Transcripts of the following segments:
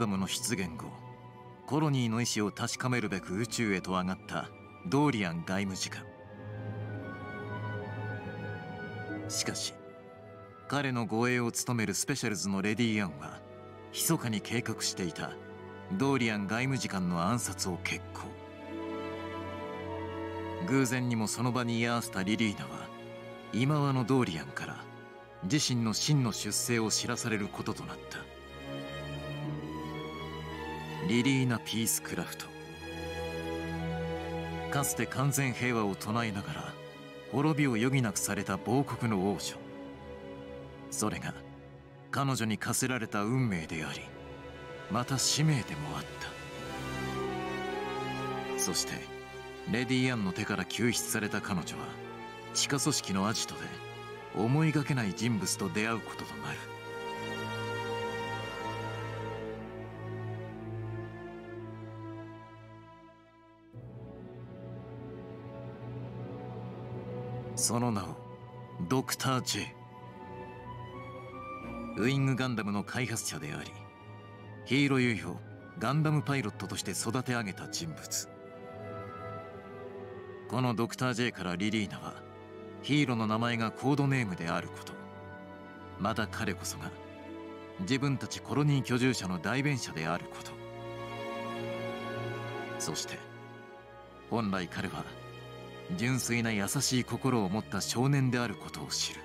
ダムの出現後コロニーの意思を確かめるべく宇宙へと上がったドーリアン外務次官。しかし彼の護衛を務めるスペシャルズのレディ・アンは密かに計画していたドーリアン外務次官の暗殺を決行。偶然にもその場に居合わせたリリーナは今和のドーリアンから自身の真の出生を知らされることとなった。リリーナ・ピースクラフト。かつて完全平和を唱えながら滅びを余儀なくされた亡国の王女。それが彼女に課せられた運命でありまた使命でもあった。そしてレディ・アンの手から救出された彼女は地下組織のアジトで思いがけない人物と出会うこととなる。その名をドクター・ジェウイングガンダムの開発者でありヒーローユイをガンダムパイロットとして育て上げた人物。このドクター J からリリーナはヒーローの名前がコードネームであること。また彼こそが自分たちコロニー居住者の代弁者であること。そして本来彼は純粋な優しい心を持った少年であることを知る。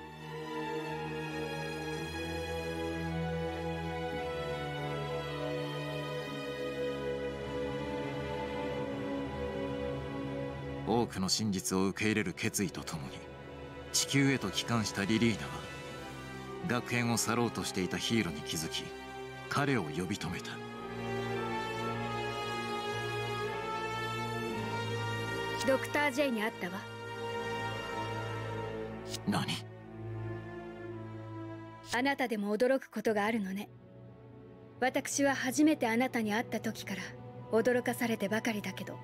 多くの真実を受け入れる決意とともに地球へと帰還したリリーナは学園を去ろうとしていたヒーローに気づき彼を呼び止めた。ドクター J に会ったわ。何？あなたでも驚くことがあるのね。私は初めてあなたに会った時から驚かされてばかりだけど。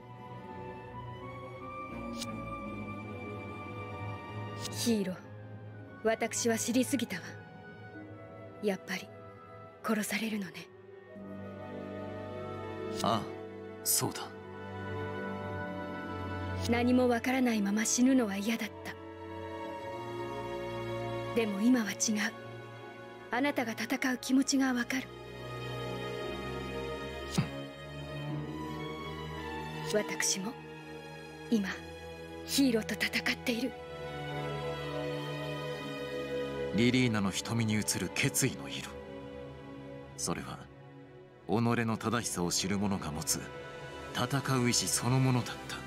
ヒーロー私は知りすぎたわ。やっぱり殺されるのね。ああそうだ何もわからないまま死ぬのは嫌だった。でも今は違う。あなたが戦う気持ちがわかる。私も今ヒーローと戦っている。リリーナの瞳に映る決意の色。それは己の正しさを知る者が持つ戦う意志そのものだった。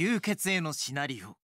流血へのシナリオ。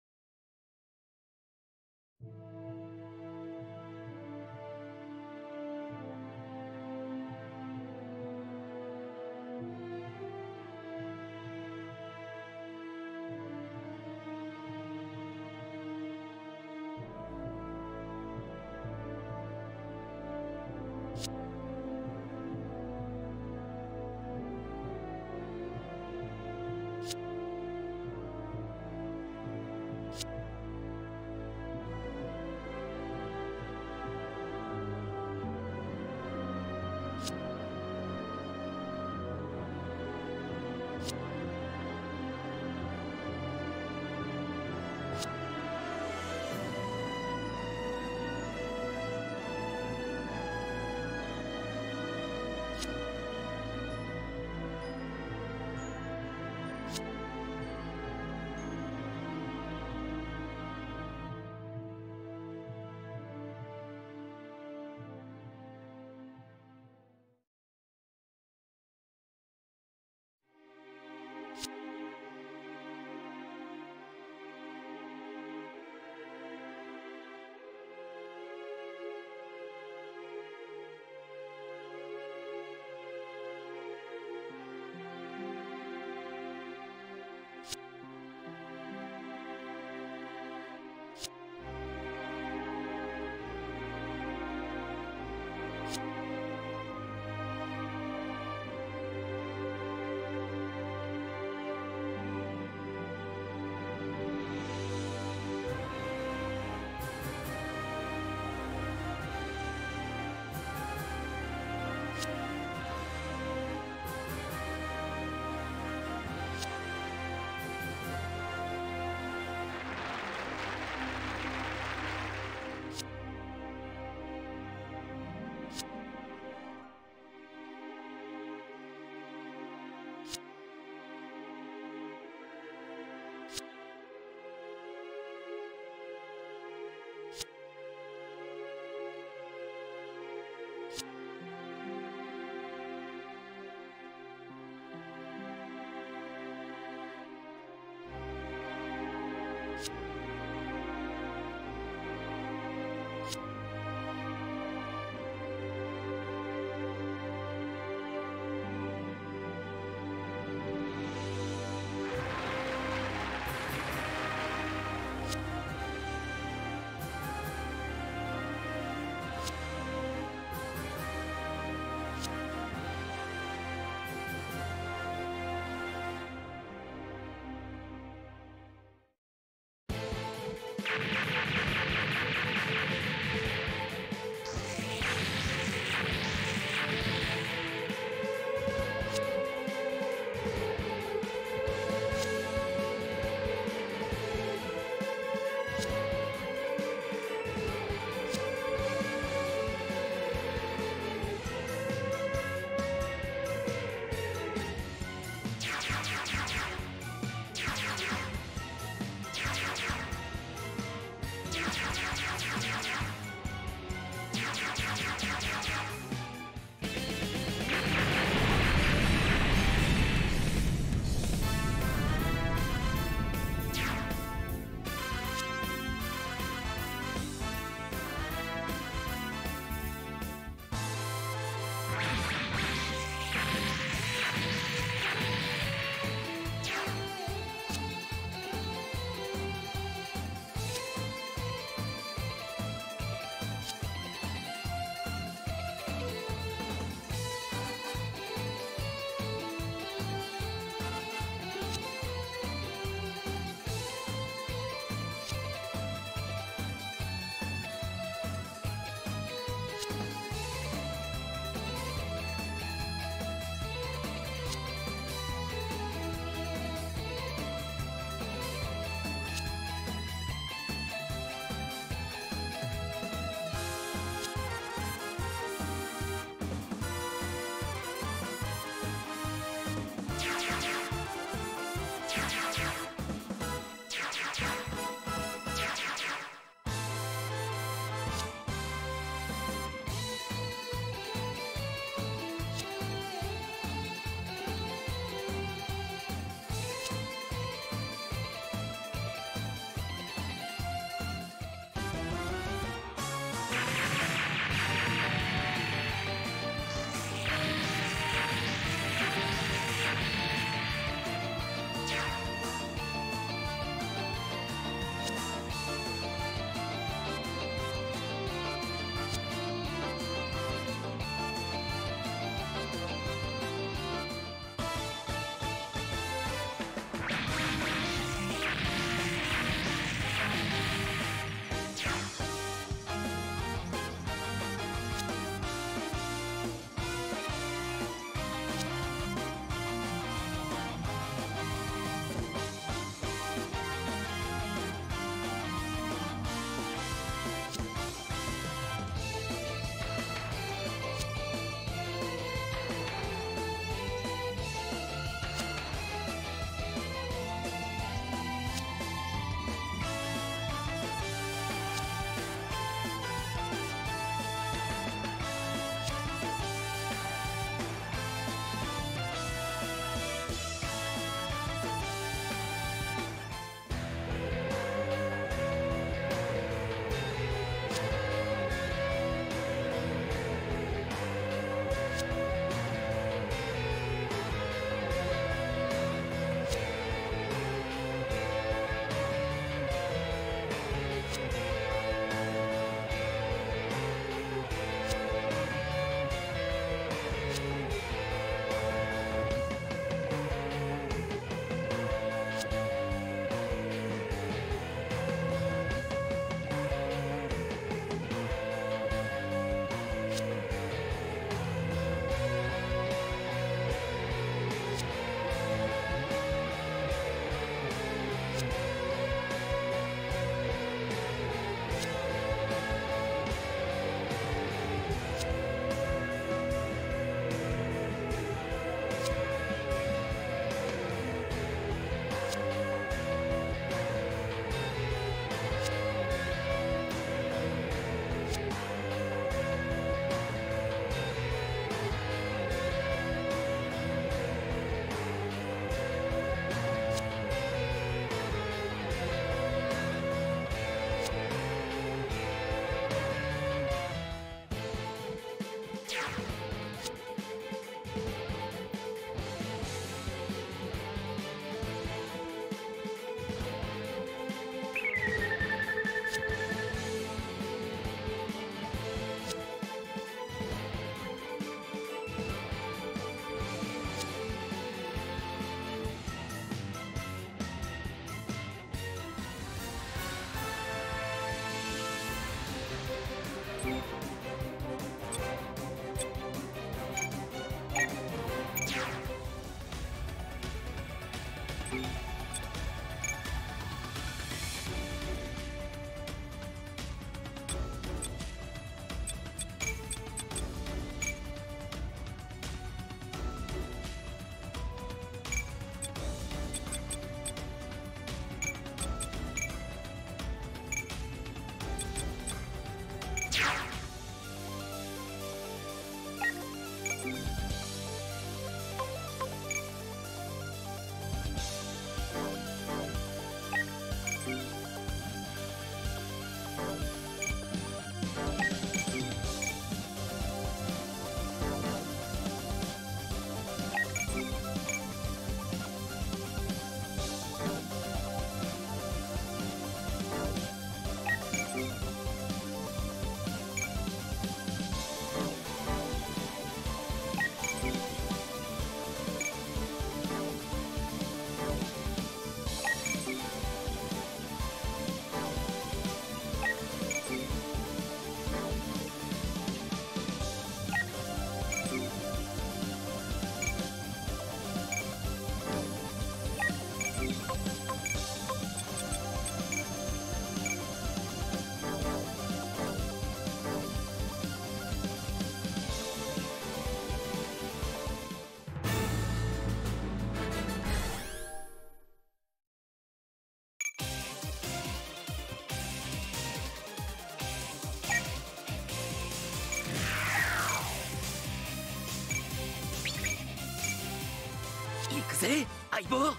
相棒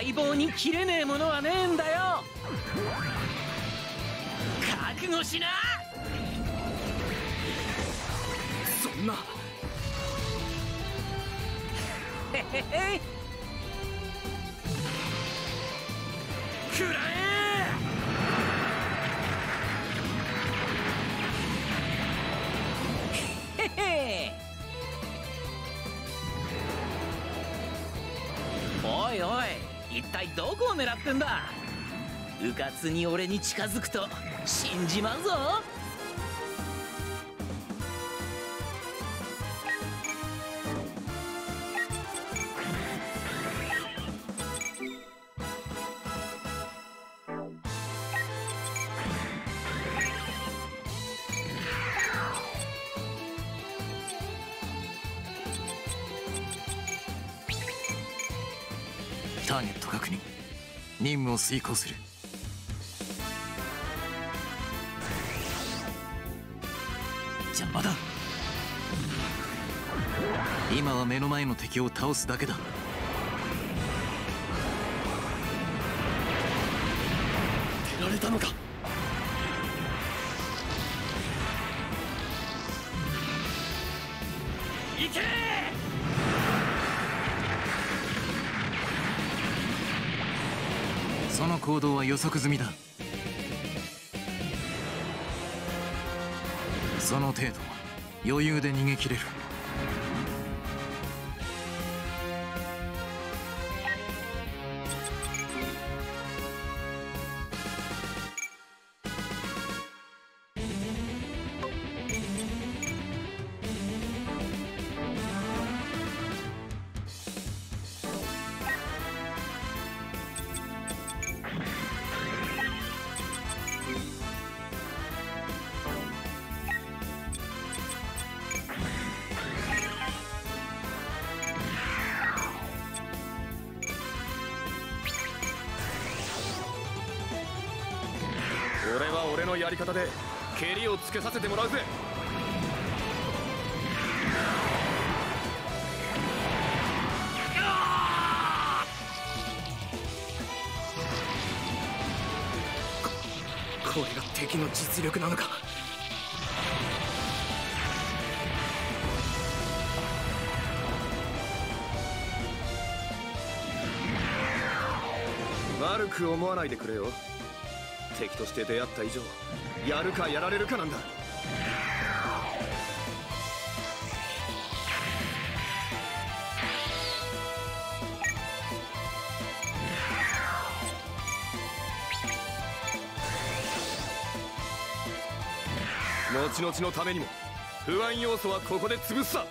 相棒に切れねえものはねえんだよ。覚悟しな。うかつに俺に近づくと死んじまうぞ。ターゲット確認。任務を遂行する。目の前の敵を倒すだけだ。手られたのか。行け！その行動は予測済みだ。その程度。は余裕で逃げ切れる。り方で蹴りをつけさせてもらうぜ。これが敵の実力なのか。悪く思わないでくれよ。敵として出会った以上やるかやられるかなんだ。後々のためにも不安要素はここで潰すさ。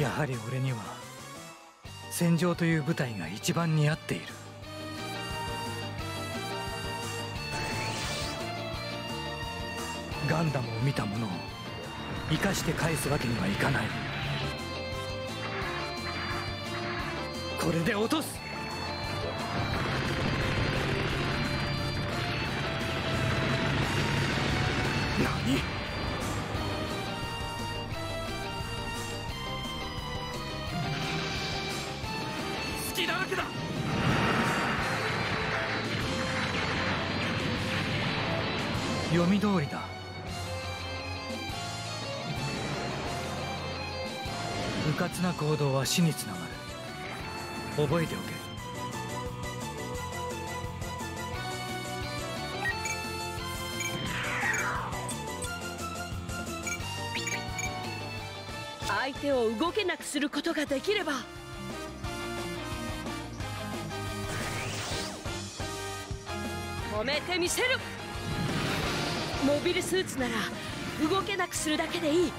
やはり俺には戦場という舞台が一番似合っている。ガンダムを見たものを生かして返すわけにはいかない。これで落とす。行動は死につながる。覚えておけ。相手を動けなくすることができれば。止めてみせる。モビルスーツなら動けなくするだけでいい。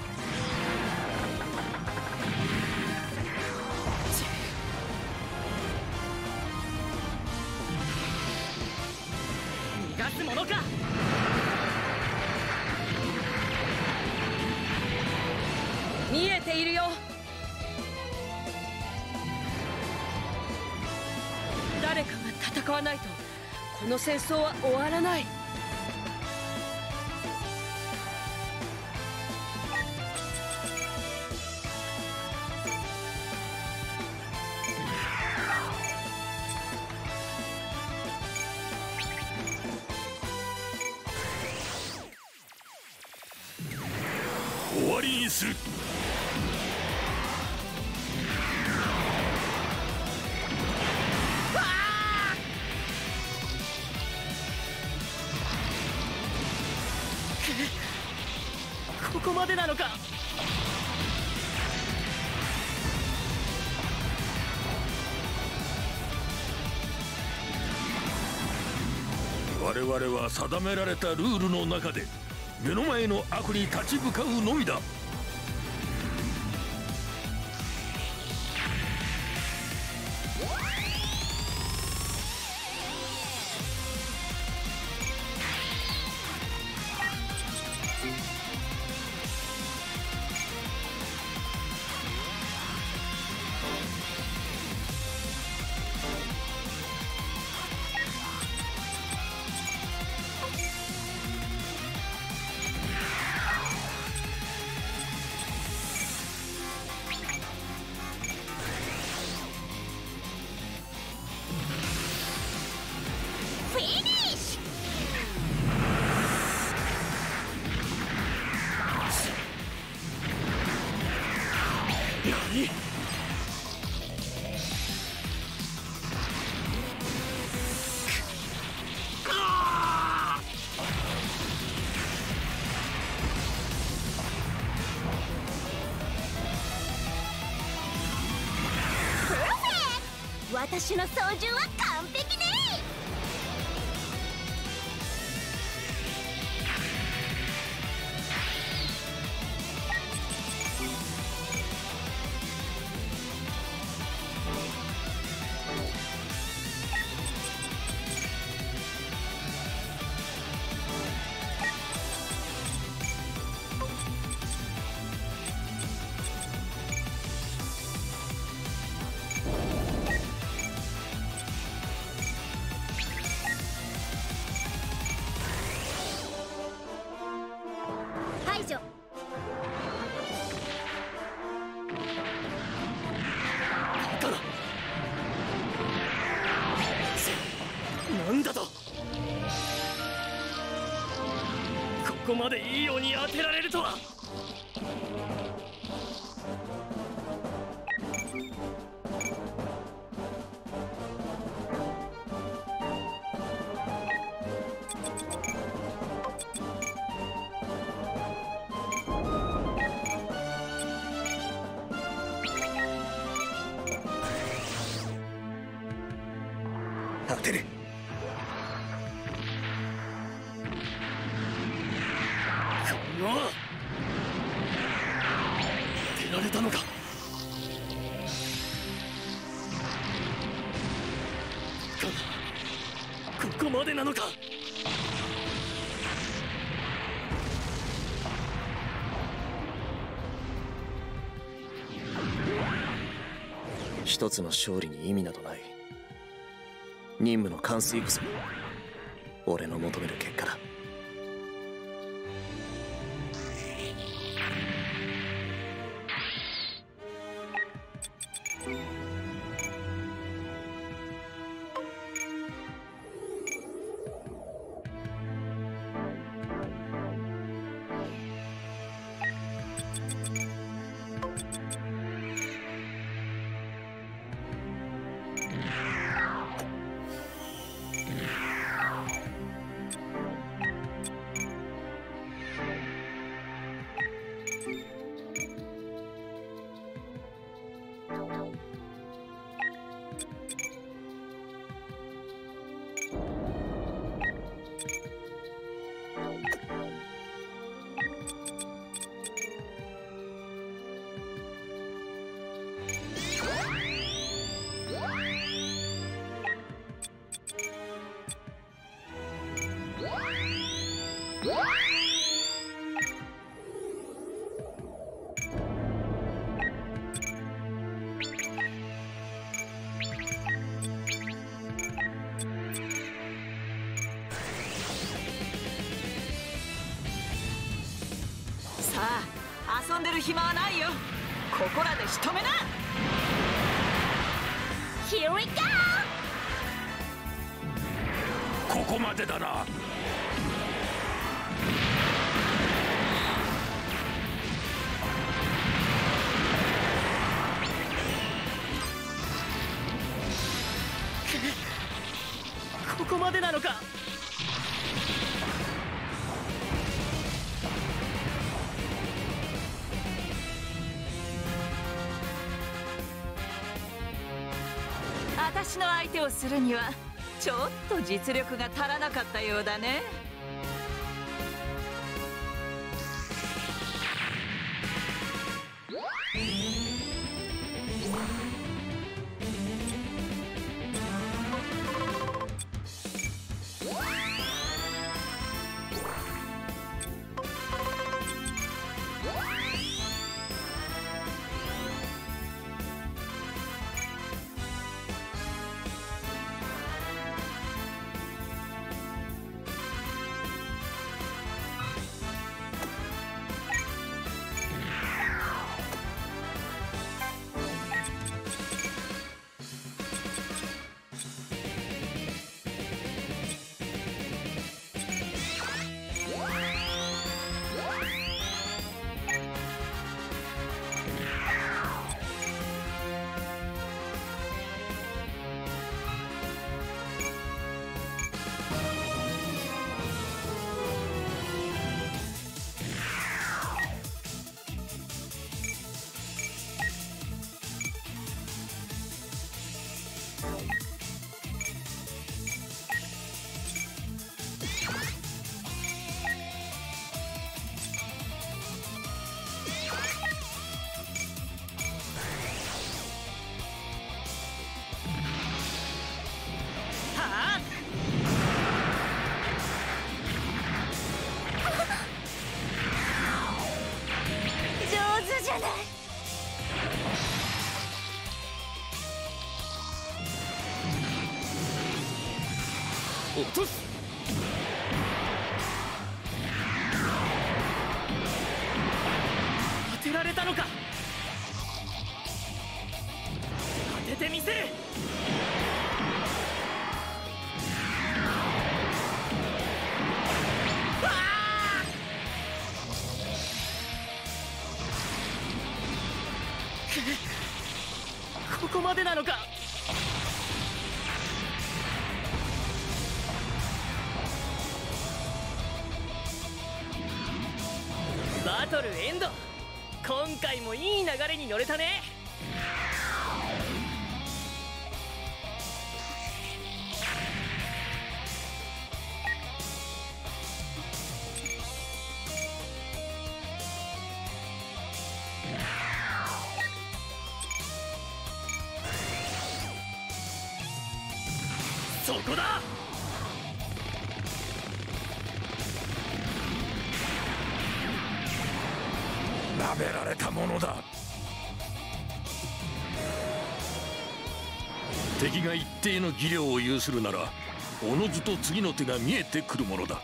争は終わらない。定められたルールの中で目の前の悪に立ち向かうのみだ。私の操縦は一つの勝利に意味などない。任務の完遂こそる暇はないよ。ここらで仕留めな。Here we go! ここまでだなするにはちょっと実力が足らなかったようだね。はまでなのか？性の技量を有するならおのずと次の手が見えてくるものだ。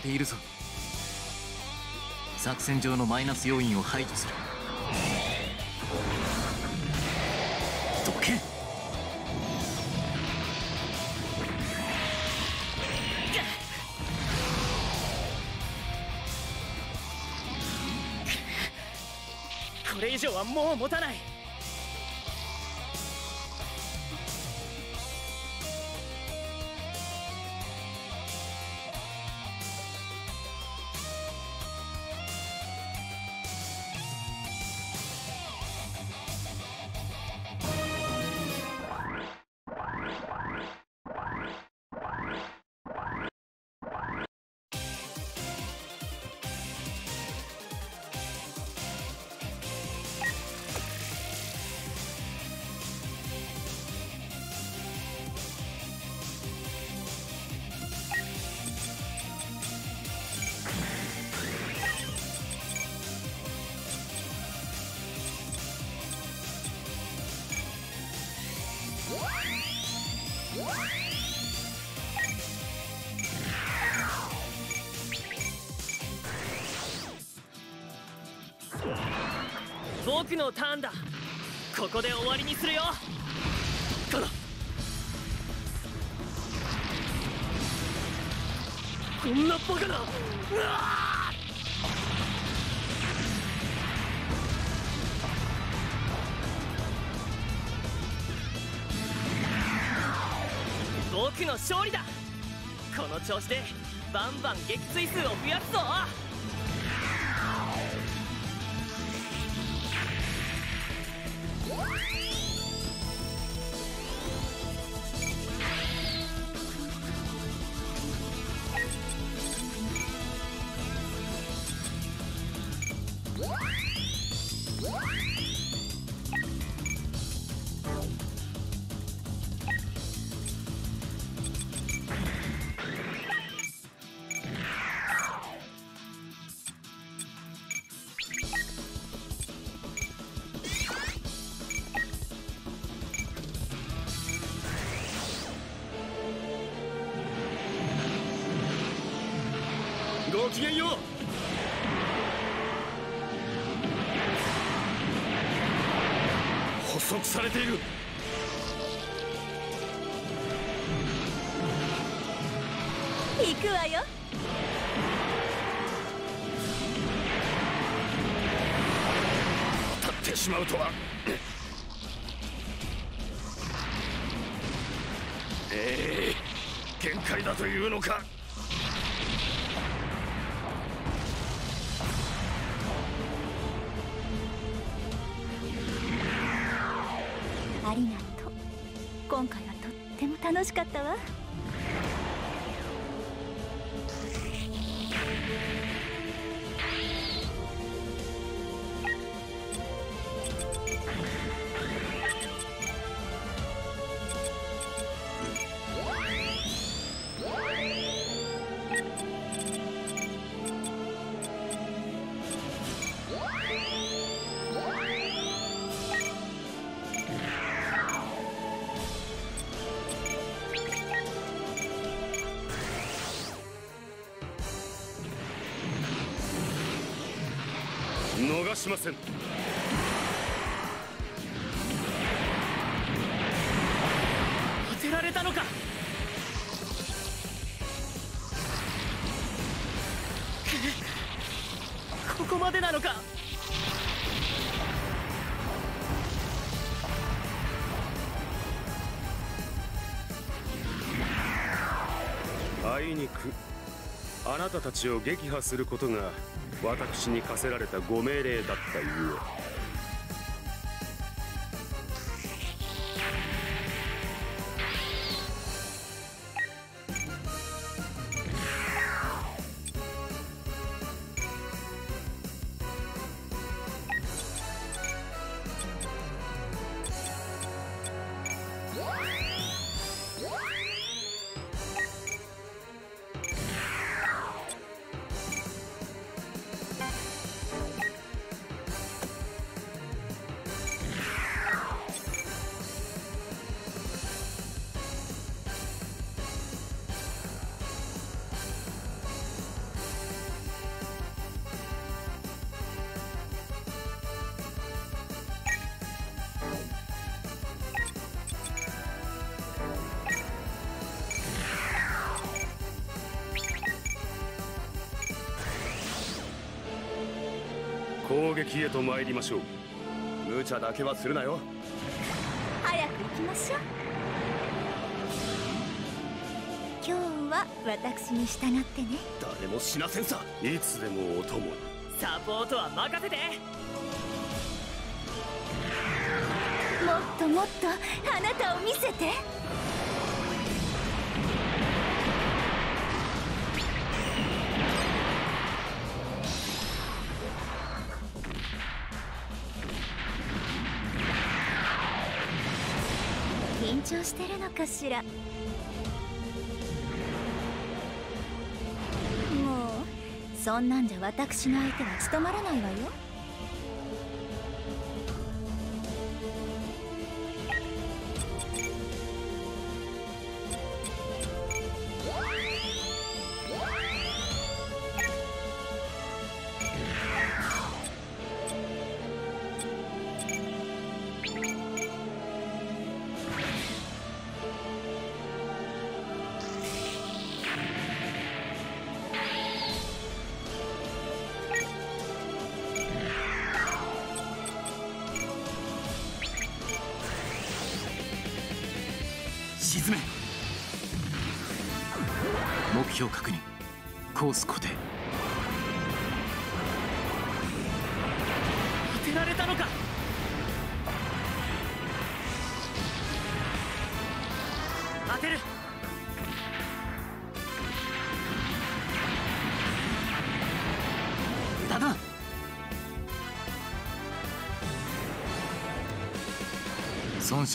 読めているぞ。作戦上のマイナス要因を排除する。どけ。これ以上はもう持たない。されている。行くわよ。当たってしまうとは。ええ限界だというのか楽しかったわ。なたたちを撃破することが私に課せられたご命令だったゆえ。と参りましょう。無茶だけはするなよ。早く行きましょう。今日は私に従ってね。誰も死なせんさ。いつでもお供に。サポートは任せて。もっともっとあなたを見せて緊張してるのかしら。もうそんなんじゃ私の相手は務まらないわよ。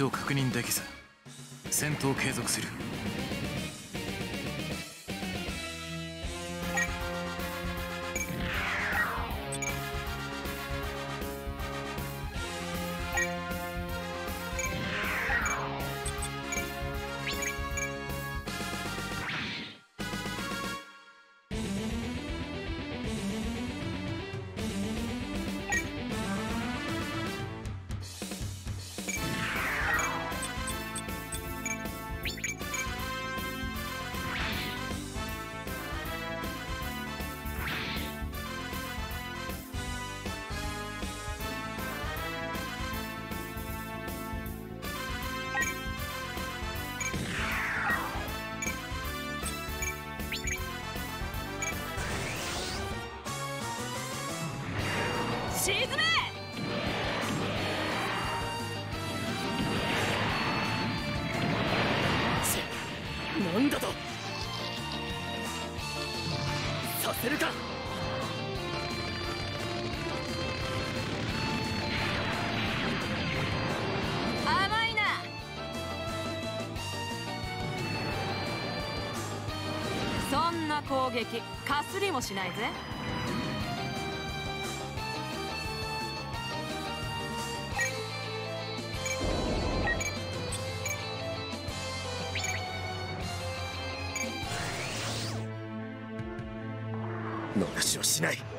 を確認できず戦闘継続する。もしないぜ。逃しはしない。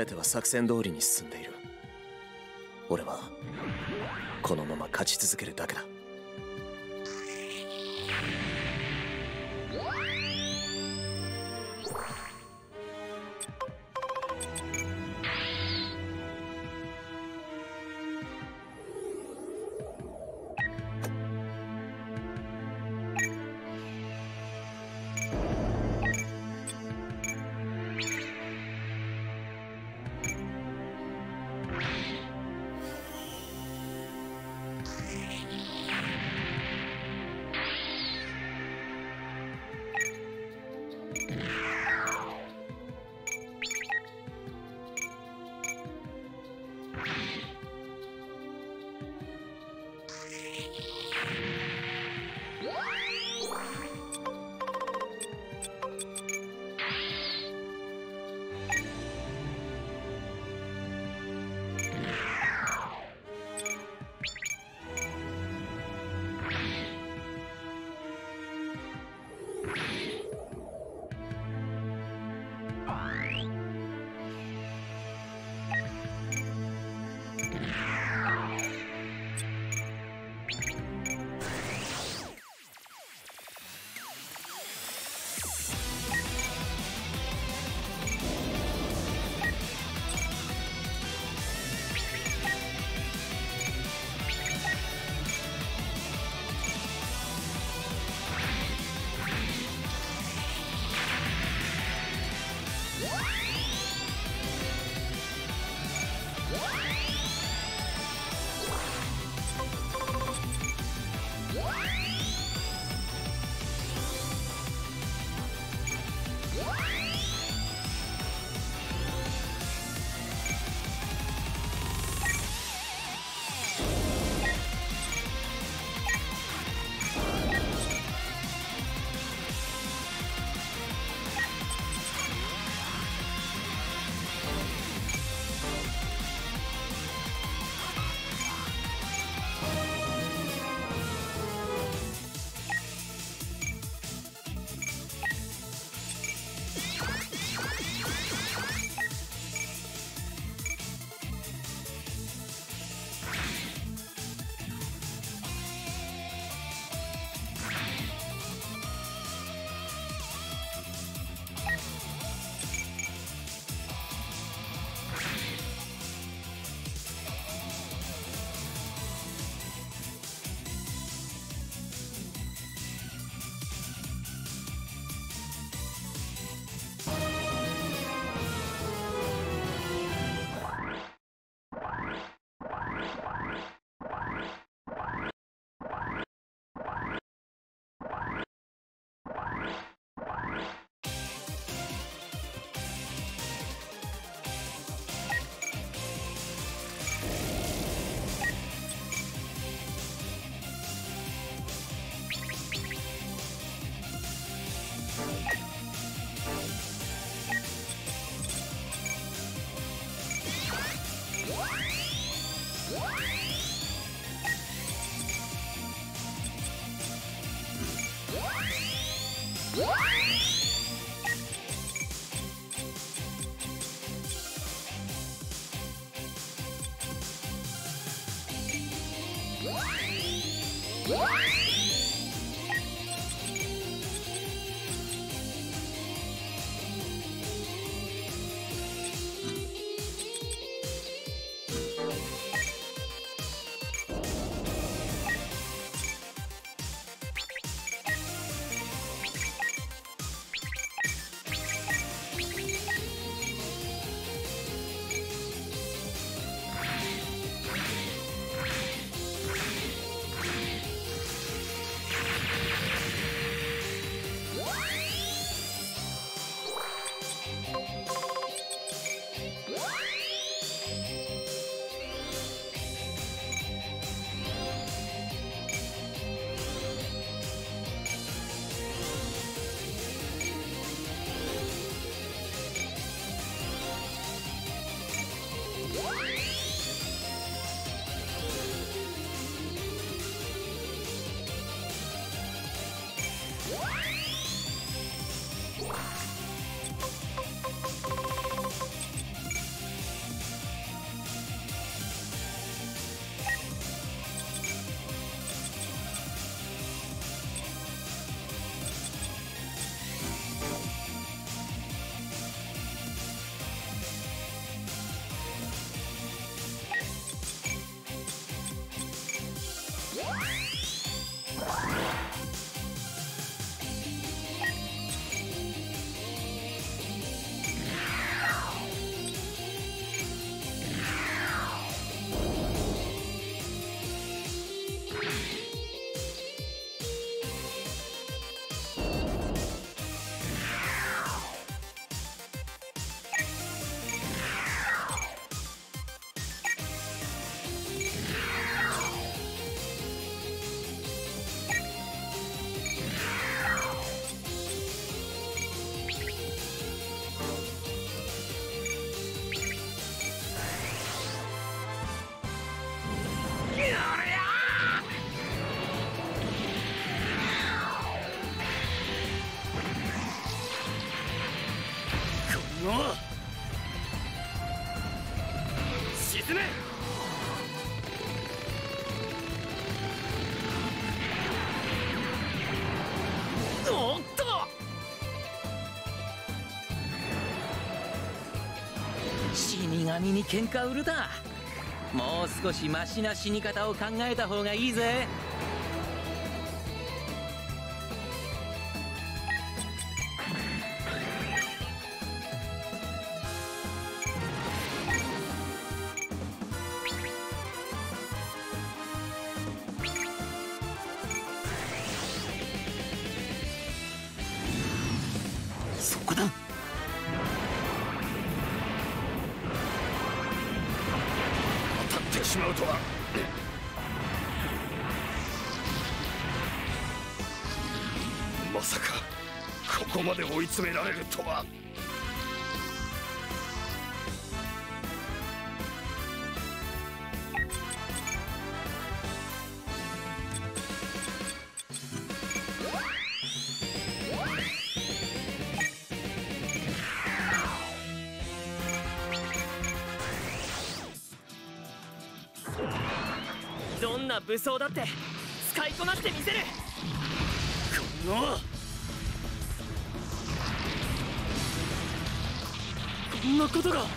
全ては作戦通りに進んでいる。俺はこのまま勝ち続けるだけだ。死神に喧嘩売るだ。もう少しマシな死に方を考えた方がいいぜ。詰められるとは。どんな武装だって使いこなしてみせる。ことが。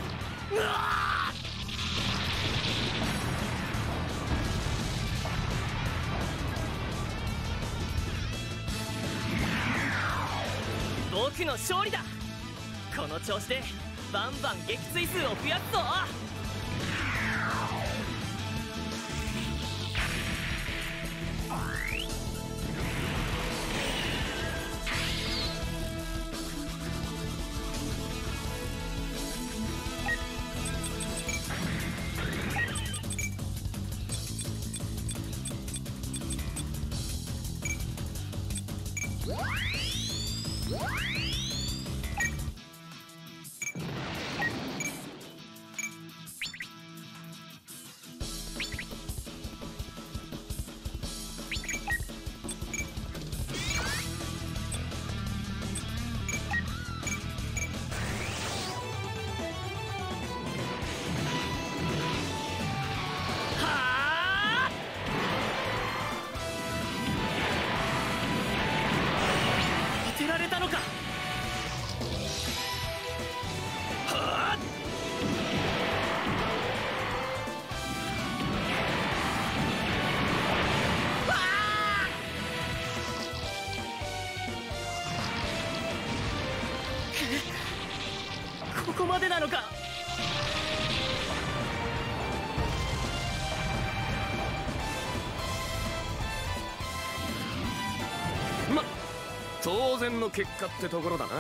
結果ってところだな。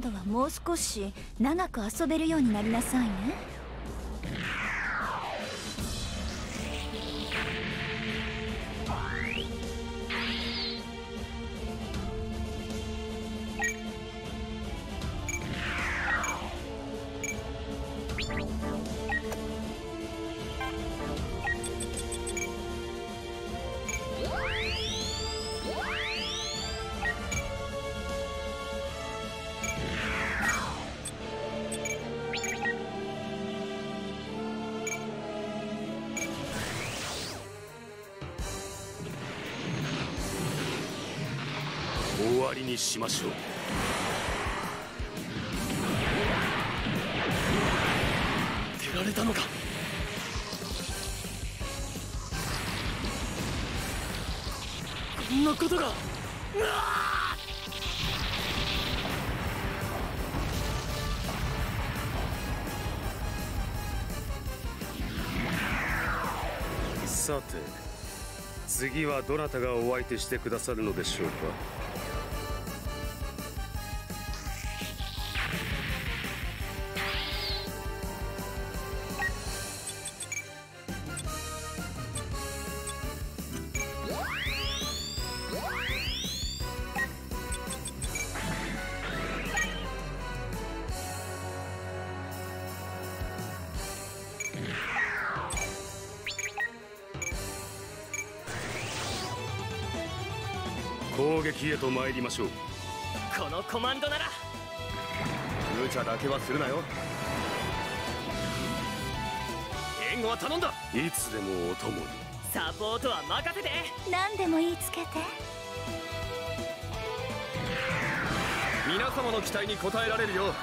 今度はもう少し長く遊べるようになりなさいね。終わりにしましょう。出られたのか。こんなことが。さて次はどなたがお相手してくださるのでしょうか。参りましょう。このコマンドなら。無茶だけはするなよ。援護は頼んだ。いつでもお供に。サポートは任せて。何でも言いつけて。皆様の期待に応えられるよう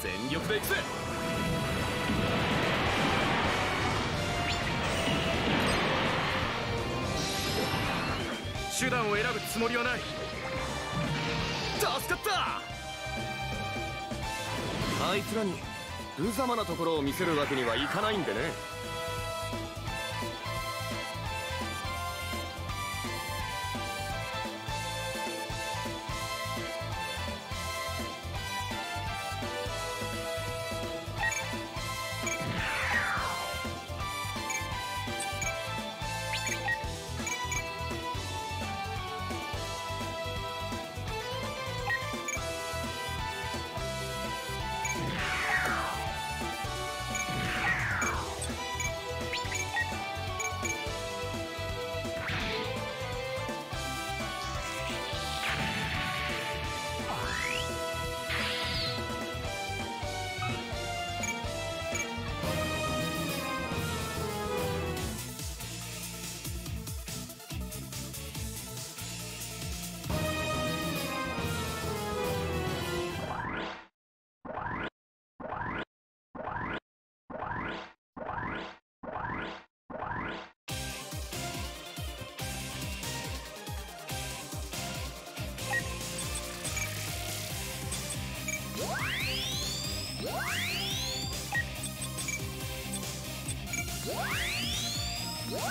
全力で行くぜ。手段を選ぶつもりはないあいつらに無様なところを見せるわけにはいかないんでね。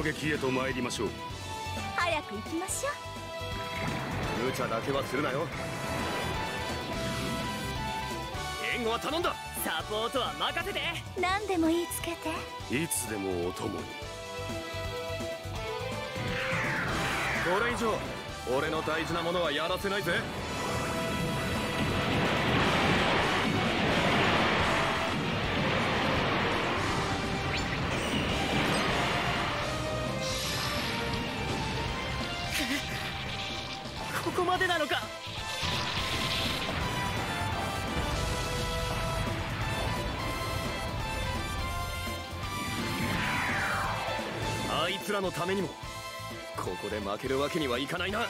攻撃へと参りましょう。早く行きましょう。無茶だけはするなよ。援護は頼んだ。サポートは任せて。何でも言いつけて。いつでもお供に。これ以上俺の大事なものはやらせないぜのためにも。ここで負けるわけにはいかないな。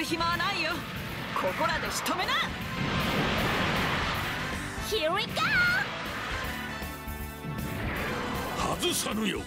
る暇はないよ。ここらで仕留めな。Here we go! 外さぬよ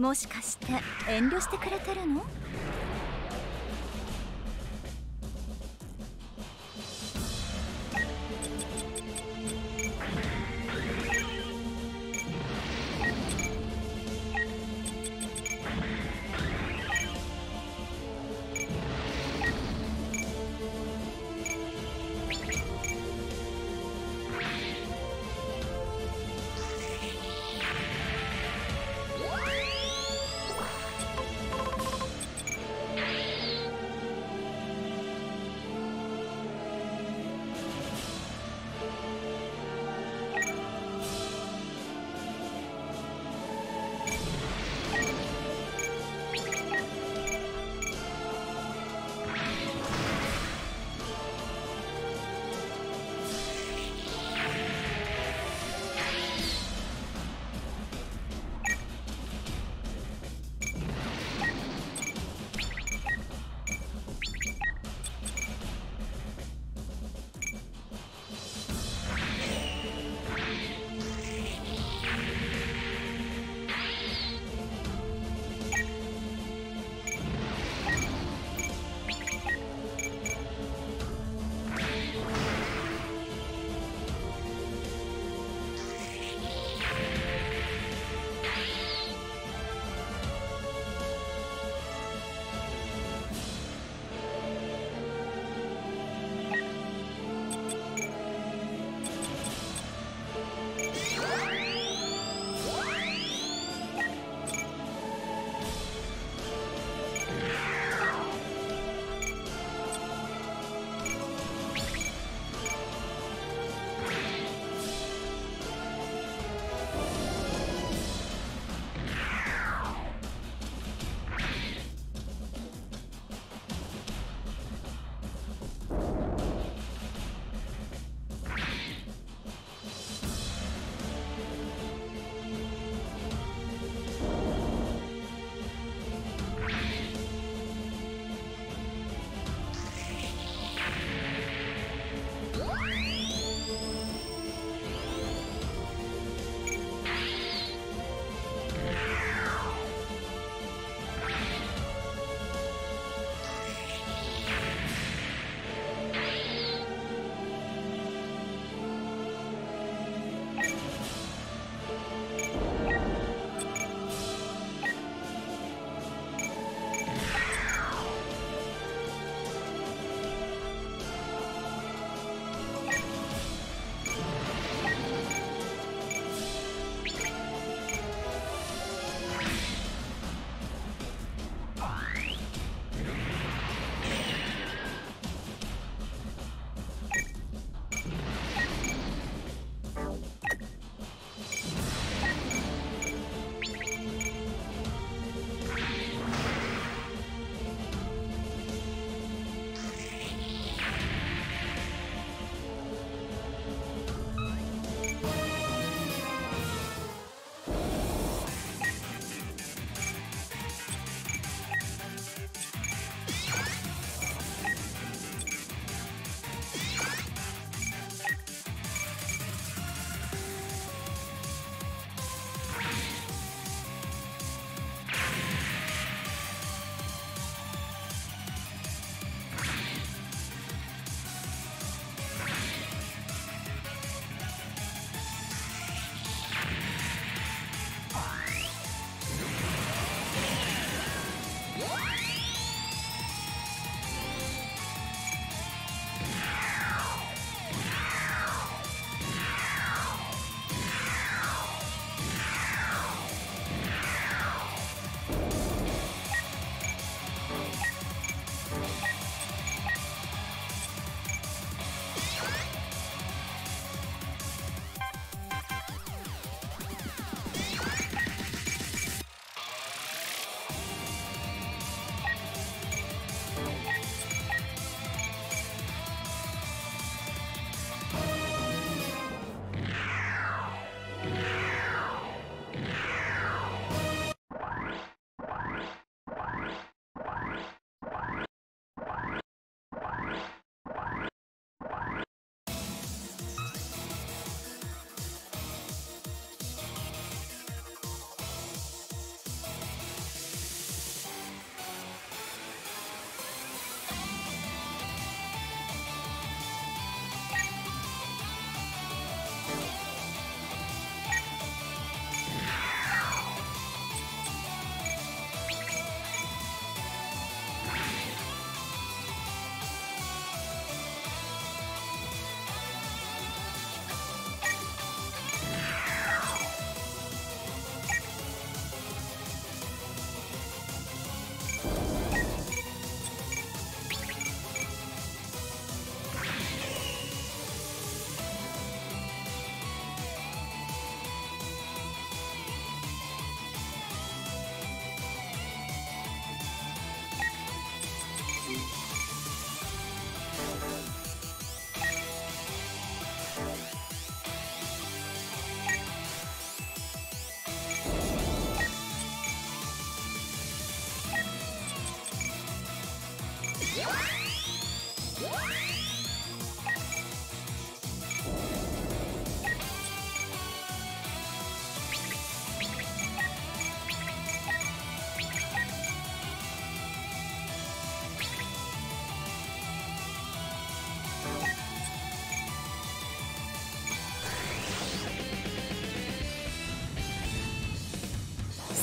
もしかして遠慮してくれてるの？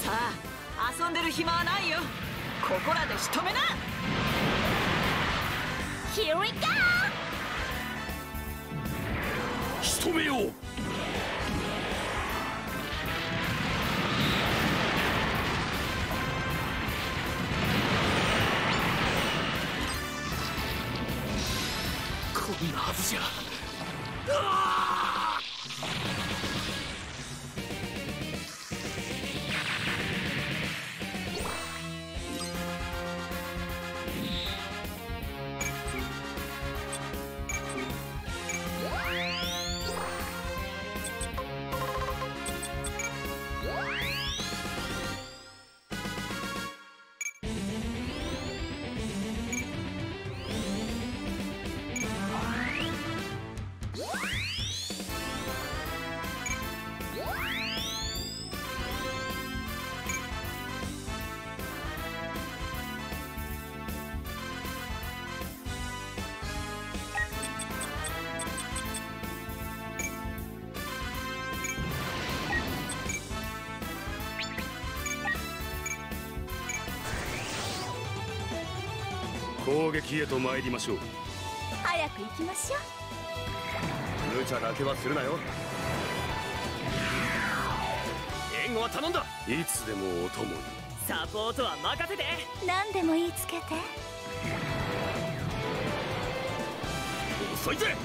遊んでる暇はないよ。ここらで仕留めな。Here we go! 仕留めようへと参りましょう。早く行きましょう。無茶だけはするなよ。援護は頼んだ。いつでもお供に。サポートは任せて。何でも言いつけて。遅いぜ